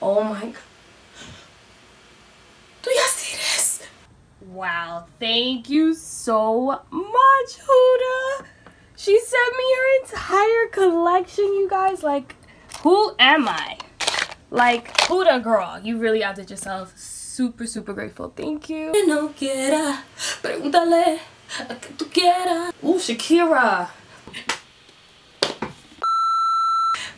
Oh my god. Do y'all see this? Wow, thank you so much, Huda. She sent me her entire collection, you guys. Like, who am I? Like, Huda girl, you really outdid yourself. Super, super grateful. Thank you. No quiera, pregúntale a que tú quieras. Ooh, Shakira.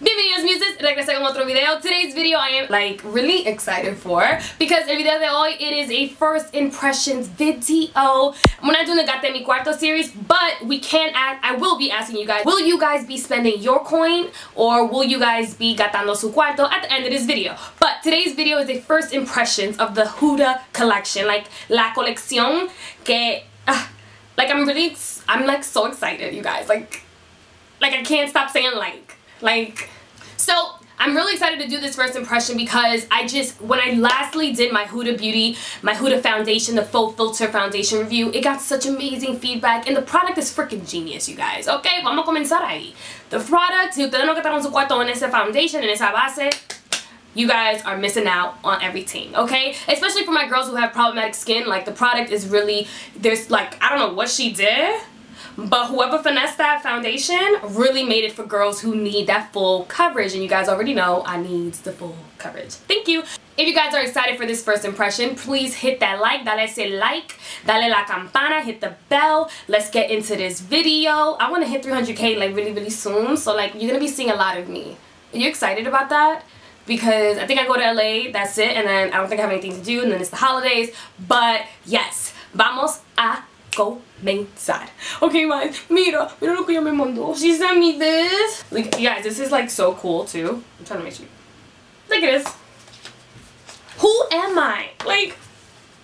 Bienvenidos muses, regresé con otro video. Today's video I am like really excited for because el video de hoy it is a first impressions video. I'm not doing the Gate Mi Cuarto series but we can add, I will be asking you guys, will you guys be spending your coin or will you guys be gatando su cuarto at the end of this video? But today's video is a first impressions of the Huda collection, like la colección que, uh, like I'm really, I'm like so excited you guys, like, like I can't stop saying like. Like, so I'm really excited to do this first impression because I just, when I lastly did my Huda Beauty, my Huda Foundation, the Faux Filter Foundation review, it got such amazing feedback and the product is freaking genius, you guys. Okay, vamos a comenzar ahí. The product, si ustedes no quedaron su cuarto en esa foundation, en esa base, you guys are missing out on everything okay especially for my girls who have problematic skin like the product is really there's like I don't know what she did but whoever finessed that foundation really made it for girls who need that full coverage. And you guys already know I need the full coverage. Thank you. If you guys are excited for this first impression, please hit that like, dale ese like, dale la campana, hit the bell. Let's get into this video. I want to hit 300k like really, really soon. So like you're going to be seeing a lot of me. Are you excited about that? Because I think I go to LA, that's it, and then I don't think I have anything to do, and then it's the holidays. But yes, vamos a comenzar. Okay, guys, mira, mira lo que ella me mandó. She sent me this. Like, guys, this is like so cool too. I'm trying to make sure. Look at this. Who am I? Like,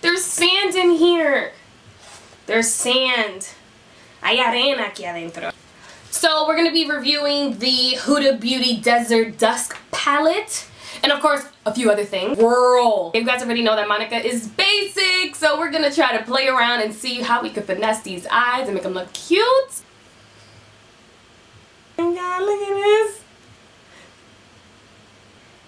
there's sand in here. There's sand. Hay arena aquí adentro. So we're going to be reviewing the Huda Beauty Desert Dusk palette. And of course, a few other things. Whirl. You guys already know that Monica is basic, so we're gonna try to play around and see how we could finesse these eyes and make them look cute. Oh God, look at this.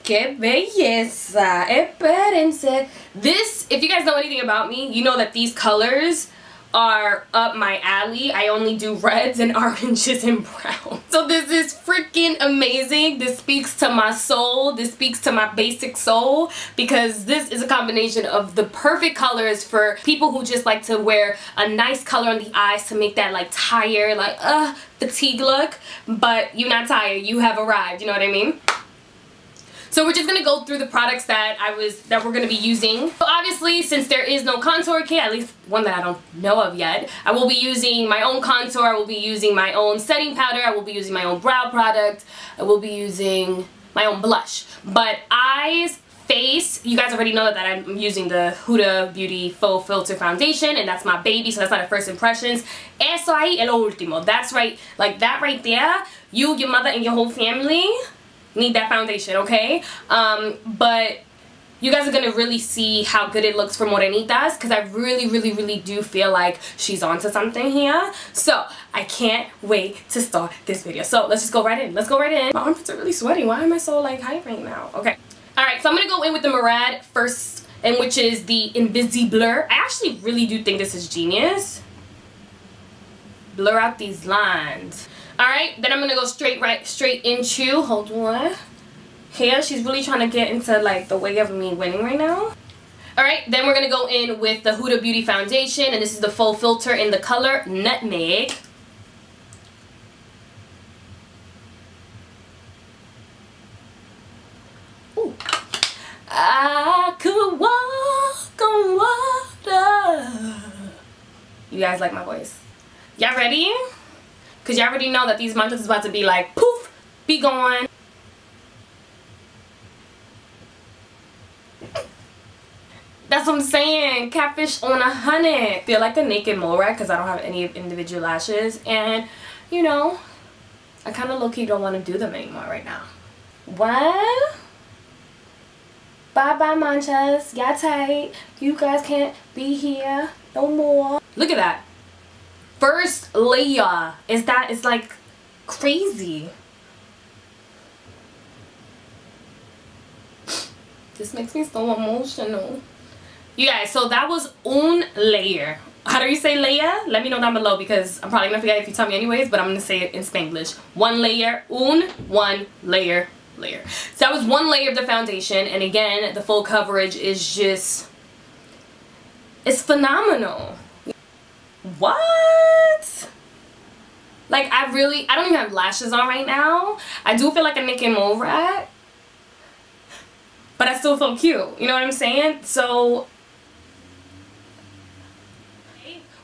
¡Qué belleza! Espérense. This, if you guys know anything about me, you know that these colors are up my alley. I only do reds and oranges and browns. So this is freaking amazing. This speaks to my soul. This speaks to my basic soul because this is a combination of the perfect colors for people who just like to wear a nice color on the eyes to make that like tired, like uh, fatigue look. But you're not tired. You have arrived. You know what I mean? So we're just to go through the products that I was that we're to be using. So obviously, since there is no contour kit, at least one that I don't know of yet, I will be using my own contour, I will be using my own setting powder, I will be using my own brow product, I will be using my own blush. But eyes, face, you guys already know that I'm using the Huda Beauty Faux Filter Foundation and that's my baby, so that's not a first impressions. Eso ahí el último. That's right, like that right there, you, your mother, and your whole family need that foundation, okay? Um, but you guys are to really see how good it looks for Morenitas because I really, really, really do feel like she's onto something here. So, I can't wait to start this video. So, let's just go right in. Let's go right in. My armpits are really sweaty. Why am I so, like, hype right now? Okay. Alright, so I'm to go in with the Murad first, and which is the Invisiblur. I actually really do think this is genius. Blur out these lines. Alright, then I'm going to go straight right straight into, hold on, here. She's really trying to get into like the way of me winning right now. Alright, then we're going to go in with the Huda Beauty Foundation, and this is the Faux Filter in the color Nutmeg. I could walk on water. You guys like my voice? Y'all ready? Because you already know that these months is about to be like, poof, be gone. That's what I'm saying. Catfish on a honey. Feel like a naked mole rat because I don't have any individual lashes. And, you know, I kind of low-key don't want to do them anymore right now. What? Bye-bye, manchas. Y'all tight. You guys can't be here no more. Look at that first layer is that it's like crazy This makes me so emotional. You guys, so that was un layer. How do you say layer? Let me know down below because I'm probably gonna forget if you tell me anyways, but I'm gonna say it in Spanglish. One layer, un, one layer, layer. So that was one layer of the foundation, and again, the full coverage is just, it's phenomenal. What? Like, I really, I don't even have lashes on right now. I do feel like a Nick and Mole rat. But I still feel cute. You know what I'm saying? So,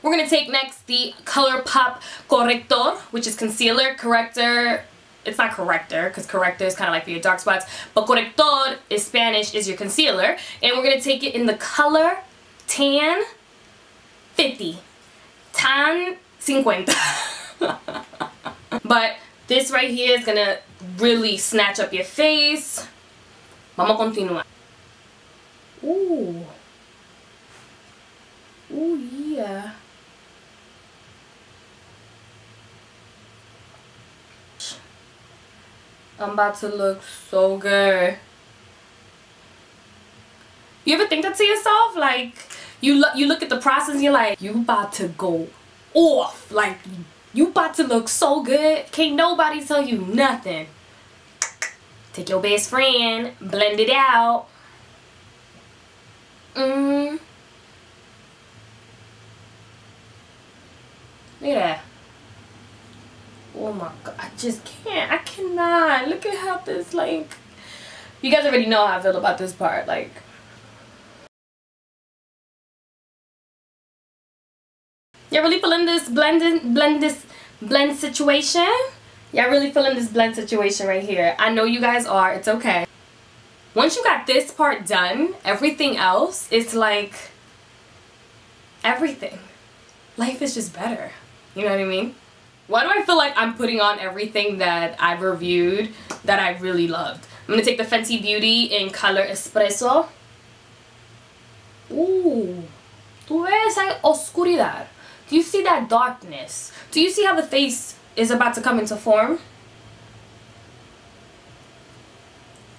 we're going to take next the ColourPop Corrector, which is concealer, corrector. It's not corrector, because corrector is kind of like for your dark spots. But corrector is Spanish, is your concealer. And we're going to take it in the color Tan 50. Tan 50. but this right here is gonna really snatch up your face. Vamos continuar. Ooh. Ooh, yeah. I'm about to look so good. You ever think that to yourself? Like, you, look, you look at the process you're like, you about to go off. Like, you about to look so good. Can't nobody tell you nothing. Take your best friend, blend it out. Mm Look at that. Oh my god, I just can't. I cannot. Look at how this, like... You guys already know how I feel about this part. Like, Y'all really feeling this blending, blend this blend situation? Y'all really feeling this blend situation right here? I know you guys are. It's okay. Once you got this part done, everything else is like everything. Life is just better. You know what I mean? Why do I feel like I'm putting on everything that I've reviewed that I really loved? I'm going to take the Fenty Beauty in color Espresso. Ooh. ¿Tú ves esa oscuridad? Do you see that darkness? Do you see how the face is about to come into form?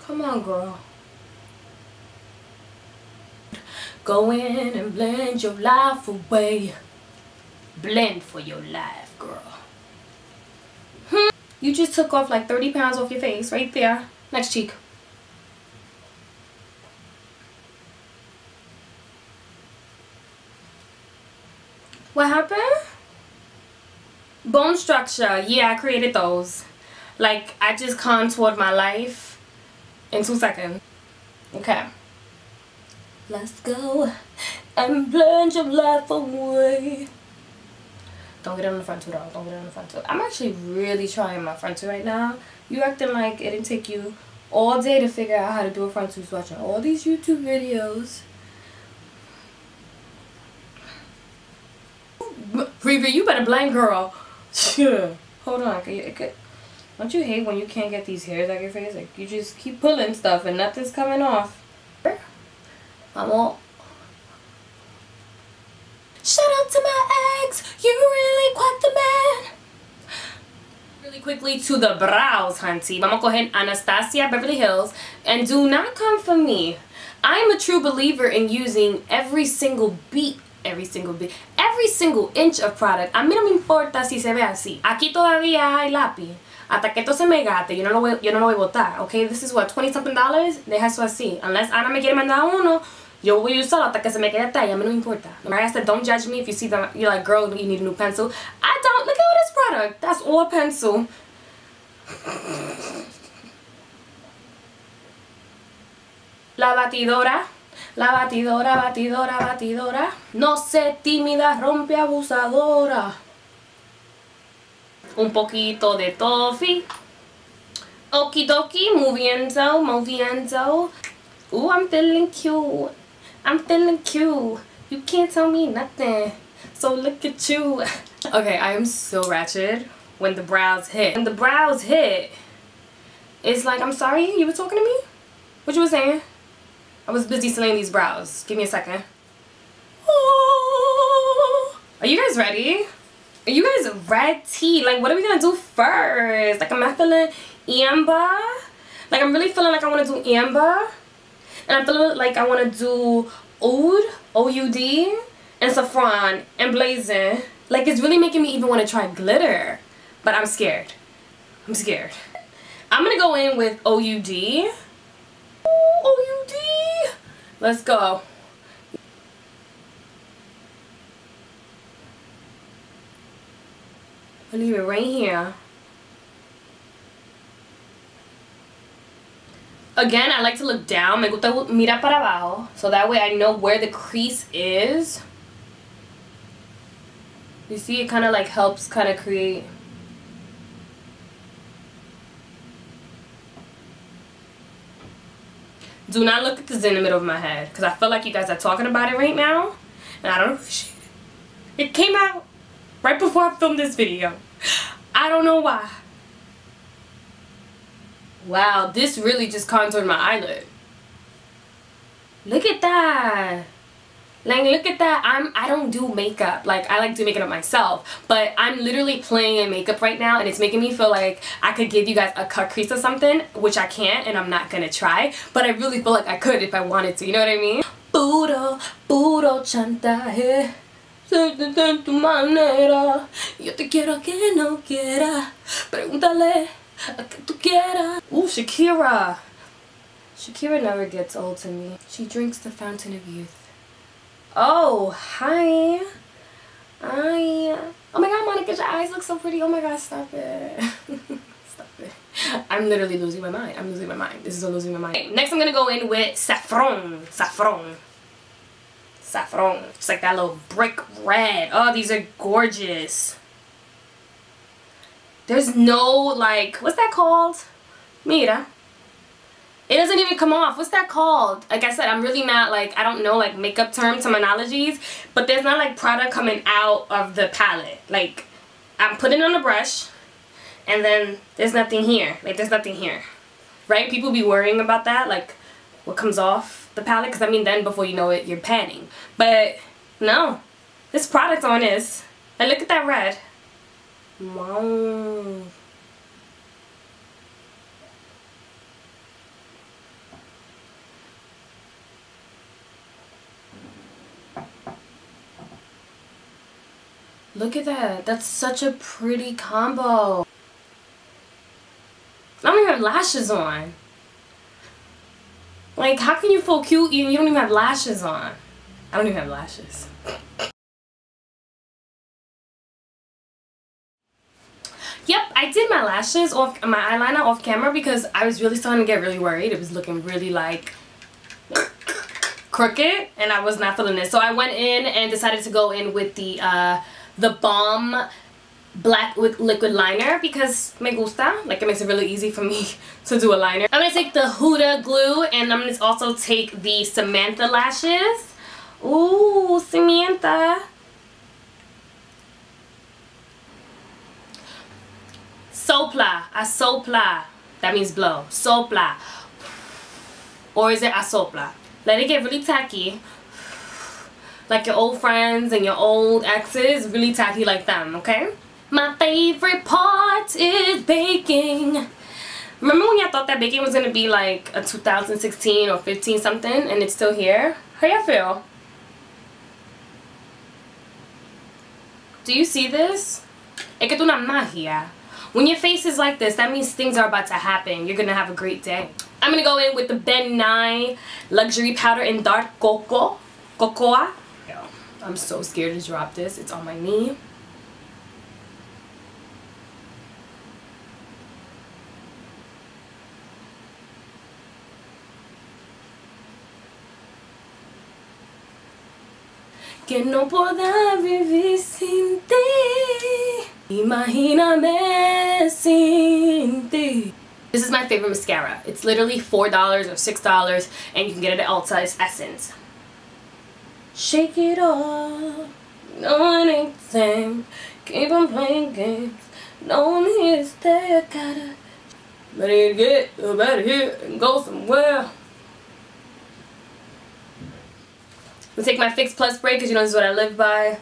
Come on, girl. Go in and blend your life away. Blend for your life, girl. Hmm. You just took off like 30 pounds off your face right there. Next cheek. What happened? Bone structure. Yeah, I created those. Like, I just contoured my life in two seconds. Okay. Let's go and blend your life away. Don't get on the front too, dog. Don't get on the front too. I'm actually really trying my front two right now. You acting like it didn't take you all day to figure out how to do a front two watching all these YouTube videos. Preview, you better blame girl. Yeah. Hold on. Don't you hate when you can't get these hairs out your face? Like, you just keep pulling stuff and nothing's coming off. I won't. Shout out to my ex. You really quite the man. Really quickly to the brows, hunty. Vamos a coger Anastasia Beverly Hills. And do not come for me. I am a true believer in using every single beat every single bit, every single inch of product. A mí no me importa si se ve así. Aquí todavía hay lápiz. Hasta que esto se me gaste, yo no lo voy, yo no lo voy a botar. Okay, this is what, 20 something dollars? Deja eso así. Unless Ana me quiere mandar uno, yo voy a usarlo hasta que se me quede talla. A mí no me importa. Like I said, don't judge me if you see them, you're like, girl, you need a new pencil. I don't. Look at all this product. That's all pencil. La batidora La batidora, batidora, batidora. No sé, tímida, rompe abusadora. Un poquito de toffee. Okidoki, moviendo, moviendo. Ooh, I'm feeling cute. I'm feeling cute. You can't tell me nothing. So look at you. Okay, I am so ratchet when the brows hit. When the brows hit, it's like, I'm sorry, you were talking to me? What you were saying? I was busy slaying these brows. Give me a second. Oh. Are you guys ready? Are you guys ready? Like, what are we gonna do first? Like, am I feeling amber? Like, I'm really feeling like I wanna do amber. And I feel like I want to do Oud, O-U-D, and Saffron, and Blazing. Like, it's really making me even want to try glitter. But I'm scared. I'm scared. I'm going to go in with O-U-D. O-U-D. Let's go. I'll leave it right here. Again, I like to look down. Me gusta mirar para abajo. So that way I know where the crease is. You see, it kind of like helps kind of create... Do not look at this in the middle of my head. Because I feel like you guys are talking about it right now. And I don't appreciate it. It came out right before I filmed this video. I don't know why. Wow, this really just contoured my eyelid. Look at that. Like, look at that. I'm, I don't do makeup. Like, I like to make it up myself. But I'm literally playing in makeup right now. And it's making me feel like I could give you guys a cut crease or something. Which I can't. And I'm not going to try. But I really feel like I could if I wanted to. You know what I mean? Puro, puro chantaje. de tu manera. Yo te quiero que no quiera. Pregúntale a que tú quieras. Ooh, Shakira. Shakira never gets old to me. She drinks the fountain of youth. Oh, hi. Hi. Oh my god, Monica, your eyes look so pretty. Oh my god, stop it. stop it. I'm literally losing my mind. I'm losing my mind. This is a losing my mind. Okay, next, I'm gonna go in with saffron. Saffron saffron. It's like that little brick red. Oh, these are gorgeous. There's no, like, what's that called? Mira. It doesn't even come off. What's that called? Like I said, I'm really not, like, I don't know, like, makeup term terminologies. But there's not, like, product coming out of the palette. Like, I'm putting on a brush. And then there's nothing here. Like, there's nothing here. Right? People be worrying about that. Like, what comes off the palette because I mean then before you know it you're panning but no this product on is and look at that red wow Look at that. That's such a pretty combo. I don't even have lashes on. Like, how can you feel cute and you don't even have lashes on? I don't even have lashes. Yep, I did my lashes off, my eyeliner off camera because I was really starting to get really worried. It was looking really like crooked and I was not feeling it. So I went in and decided to go in with the uh, the Balm black with liquid liner because me gusta. Like it makes it really easy for me to do a liner. I'm to take the Huda glue and I'm to also take the Samantha lashes. Ooh, Samantha. Sopla, a sopla. That means blow. Sopla. Or is it a sopla? Let it get really tacky. Like your old friends and your old exes, really tacky like them, okay? My favorite part is baking. Remember when y'all thought that baking was to be like a 2016 or 15 something and it's still here? How y'all feel? Do you see this? Es que una magia. When your face is like this, that means things are about to happen. You're to have a great day. I'm to go in with the Ben Nye Luxury Powder in Dark Cocoa. Cocoa. I'm so scared to drop this. It's on my knee. que no pueda vivir sin ti. Imagíname sin ti. This is my favorite mascara. It's literally $4 or $6 and you can get it at Ulta. Essence. Shake it off. No it ain't same. Keep on playing games. No one here to stay. I gotta it get out of here and go somewhere. I'm take my Fix Plus break because you know this is what I live by.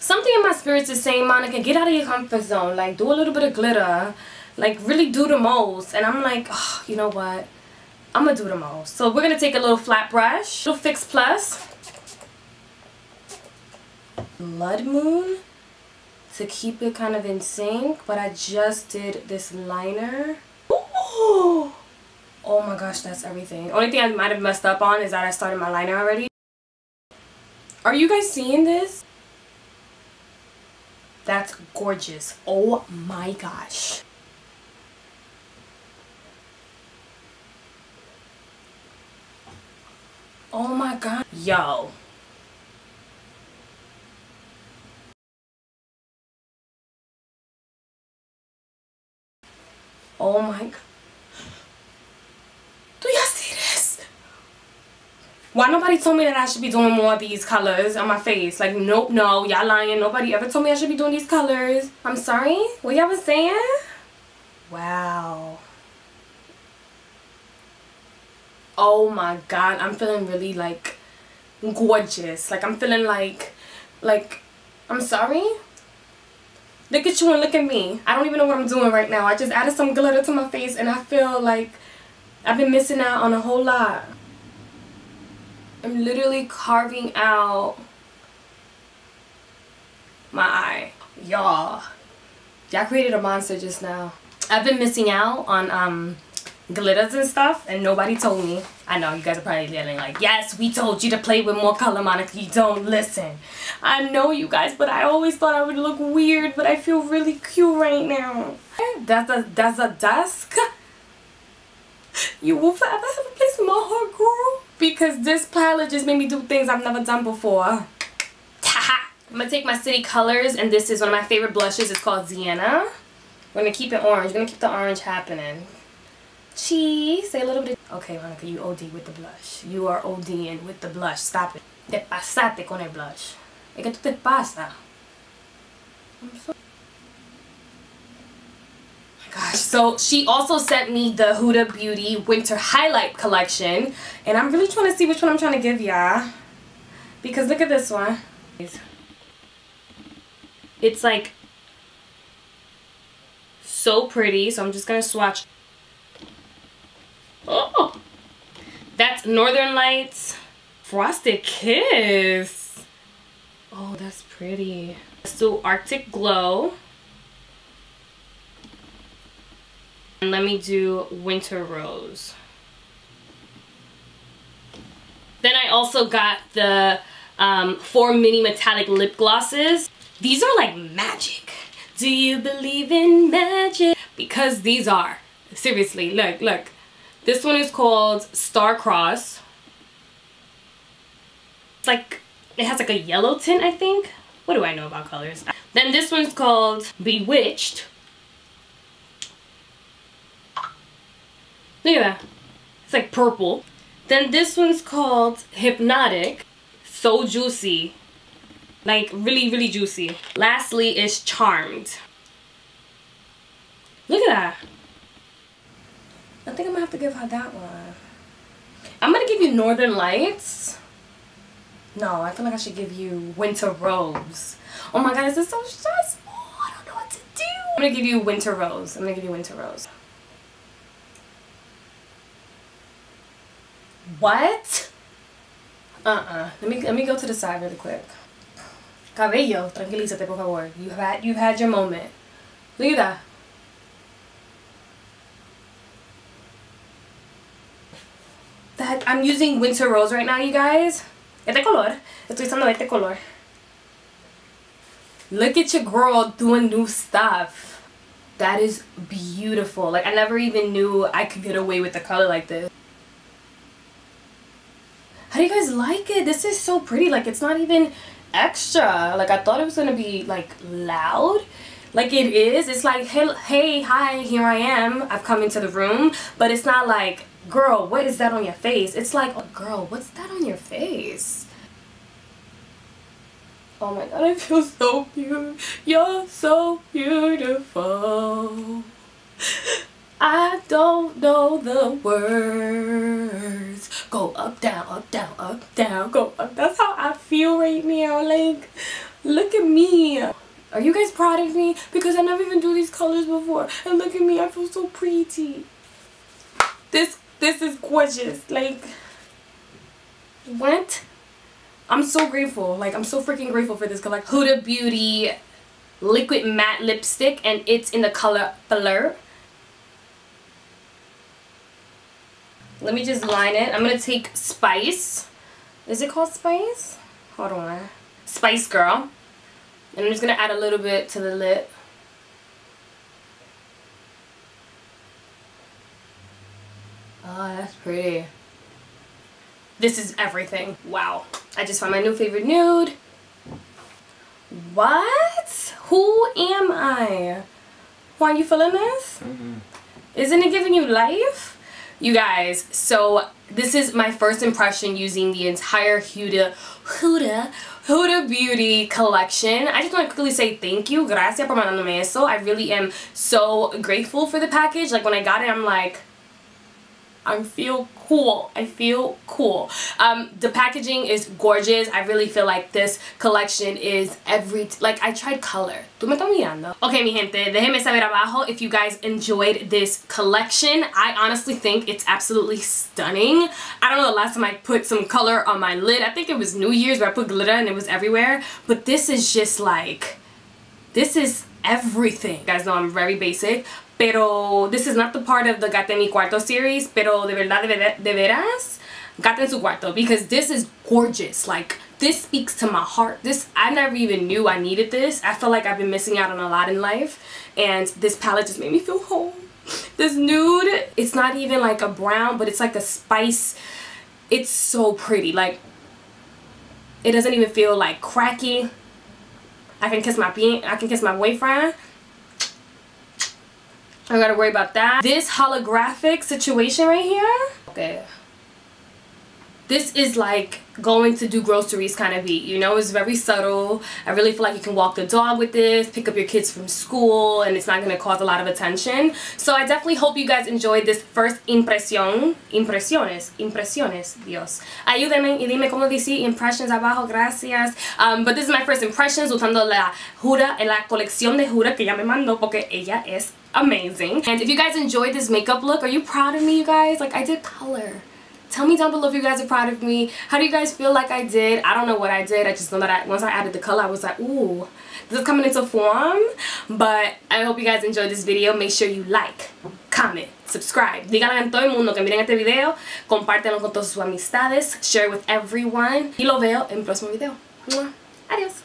Something in my spirits is saying, Monica, get out of your comfort zone. Like, do a little bit of glitter. like really do the most and I'm like oh, you know what I'm gonna do the most so we're gonna take a little flat brush little fix plus. Blood moon to keep it kind of in sync but I just did this liner. Ooh. oh my gosh that's everything. Only thing I might have messed up on is that I started my liner already. Are you guys seeing this? That's gorgeous. Oh my gosh Oh my god. Yo. Oh my god. Do y'all see this? Why nobody told me that I should be doing more of these colors on my face? Like, nope, no, y'all lying. Nobody ever told me I should be doing these colors. I'm sorry? What y'all was saying? Wow. Oh my god i'm feeling really like gorgeous. Like i'm feeling like like i'm sorry? Look at you and look at me. I don't even know what i'm doing right now. I just added some glitter to my face and i feel like i've been missing out on a whole lot. I'm literally carving out my eye. Y'all y'all created a monster just now. I've been missing out on um glitters and stuff and nobody told me. I know you guys are probably yelling like yes we told you to play with more color monica. You don't listen. I know you guys but i always thought i would look weird but i feel really cute right now. That's a that's a dusk you will forever have a place in my heart girl? Because this palette just made me do things i've never done before. I'm gonna take my city colors and this is one of my favorite blushes. It's called Sienna. we're gonna keep it orange. We're gonna keep the orange happening Cheese. Say a little bit. Okay, Monica, you OD with the blush. You are ODing with the blush. Stop it. Te pasaste con el blush. Es que tú te pasa. So oh Gosh, so she also sent me the Huda Beauty Winter Highlight Collection. And I'm really trying to see which one I'm trying to give y'all. Because look at this one. It's like so pretty. So I'm just going to swatch Oh, that's Northern Lights Frosted Kiss. Oh, that's pretty. Let's do Arctic Glow. And let me do Winter Rose. Then I also got the um, four mini metallic lip glosses. These are like magic. Do you believe in magic? Because these are. Seriously, look, look. This one is called Star Cross. It's like, it has like a yellow tint, I think. What do I know about colors? Then this one's called Bewitched. Look at that. It's like purple. Then this one's called Hypnotic. So juicy. Like really, really juicy. Lastly is Charmed. Look at that. I think I'm gonna have to give her that one. I'm gonna give you Northern Lights. No, I feel like I should give you Winter Rose. Oh my god, this is so stressful. I don't know what to do. I'm gonna give you Winter Rose. I'm gonna give you Winter Rose. What? Uh-uh. Let me let me go to the side really quick. Cabello, tranquilízate, por favor. You've had you've had your moment. Look at that. I'm using Winter Rose right now, you guys. Este color. Estoy usando este color. Look at your girl doing new stuff. That is beautiful. Like, I never even knew I could get away with a color like this. How do you guys like it? This is so pretty. Like, it's not even extra. Like, I thought it was going to be, like, loud. Like, it is. It's like, hey, hey, hi, here I am. I've come into the room. But it's not like girl, what is that on your face? It's like, oh, girl, what's that on your face? Oh my god, I feel so beautiful. You're so beautiful. I don't know the words. Go up, down, up, down, up, down, go up. That's how I feel right now. Like, look at me. Are you guys proud of me? Because I never even do these colors before. And look at me, I feel so pretty. This this is gorgeous. Like what? I'm so grateful. Like I'm so freaking grateful for this collection. Huda Beauty liquid matte lipstick and it's in the color Fleur. Let me just line it. I'm gonna take Spice. Is it called Spice? Hold on. Spice Girl. And I'm just to add a little bit to the lip. Oh, that's pretty. This is everything. Wow. I just found my new favorite nude. What? Who am I? Juan, you feeling this? Mm -hmm. Isn't it giving you life? You guys, so this is my first impression using the entire Huda, Huda, Huda Beauty collection. I just want to quickly say thank you. Gracias por mandándome eso. I really am so grateful for the package. Like when I got it, I'm like, I feel cool. I feel cool. Um, the packaging is gorgeous. I really feel like this collection is every, like I tried color. ¿Tú me estás mirando? Okay, mi gente, déjenme saber abajo if you guys enjoyed this collection. I honestly think it's absolutely stunning. I don't know the last time I put some color on my lid. I think it was New Year's where I put glitter and it was everywhere. But this is just like, this is everything. You guys know I'm very basic, pero this is not the part of the Gata mi cuarto series, pero de verdad, de, de veras, Gata en su cuarto, because this is gorgeous. Like, this speaks to my heart. This, I never even knew I needed this. I feel like I've been missing out on a lot in life, and this palette just made me feel home. This nude, it's not even like a brown, but it's like a spice. It's so pretty. Like, it doesn't even feel like cracky. I can kiss my I can kiss my boyfriend. I gotta worry about that. This holographic situation right here. Okay. This is like going to do groceries kind of beat. You know, it's very subtle. I really feel like you can walk the dog with this, pick up your kids from school, and it's not going to cause a lot of attention. So I definitely hope you guys enjoyed this first impresión. Impresiones. Impresiones. Dios. Ayúdenme y dime cómo dice impressions abajo. Gracias. Um, but this is my first impressions usando la Huda, la colección de Huda que ya me mandó porque ella es amazing. And if you guys enjoyed this makeup look, are you proud of me, you guys? Like, I did color. Tell me down below if you guys are proud of me. How do you guys feel like I did? I don't know what I did. I just know that I, once I added the color, I was like, ooh, this is coming into form. But I hope you guys enjoyed this video. Make sure you like, comment, subscribe. Díganle a todo el mundo que miren este video. Compártenlo con todas sus amistades. Share with everyone. Y lo veo en próximo video. Adiós.